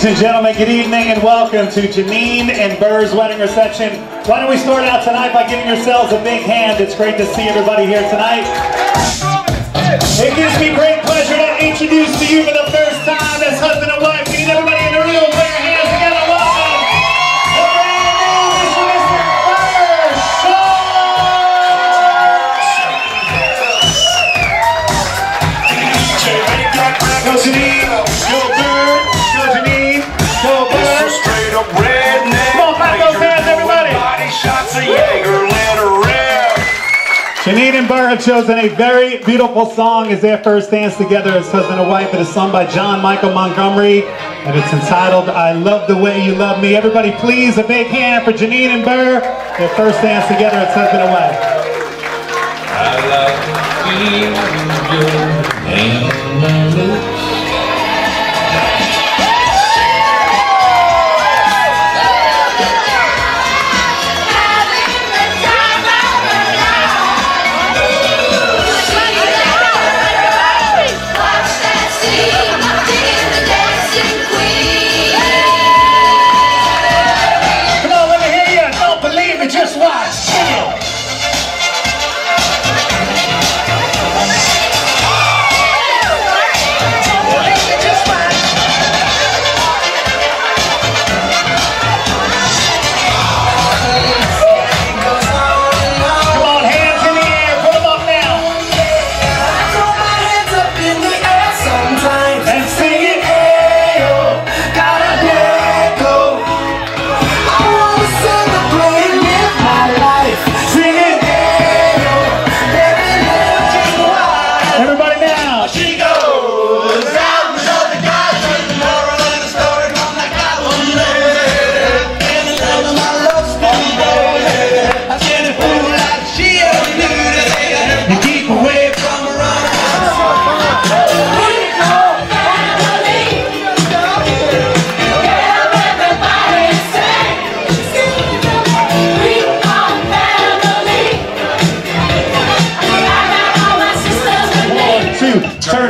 Ladies and gentlemen, good evening and welcome to Janeen and Burr's wedding reception. Why don't we start out tonight by giving yourselves a big hand. It's great to see everybody here tonight. It gives me great pleasure to introduce to you for the first time Janeen and Burr have chosen a very beautiful song as their first dance together as husband and wife. It is sung by John Michael Montgomery, and it's entitled I Love the Way You Love Me. Everybody, please, a big hand for Janeen and Burr, their first dance together as husband and wife. I love name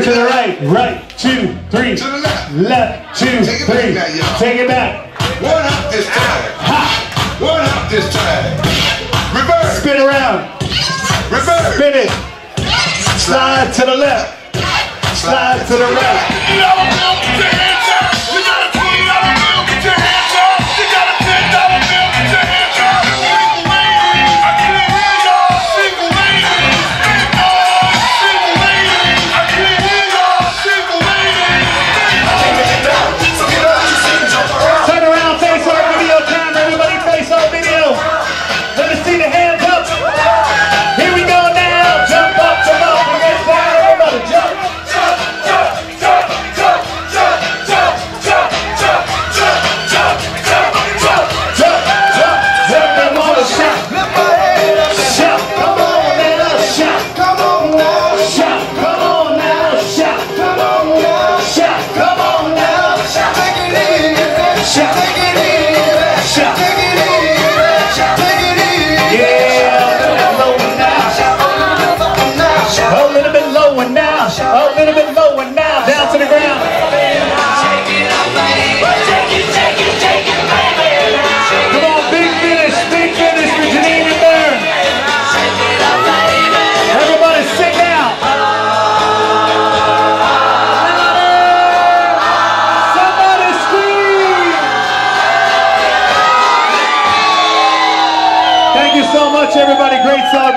turn to the right, right, two, three, To the left. left, two, Take it three. back now. Take it back. One up this time. One up this time. Reverse. Spin around, Reverse. spin it. Slide to the left, slide to the right. Turn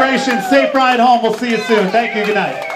celebration. Safe ride home. We'll see you soon. Thank you. Good night.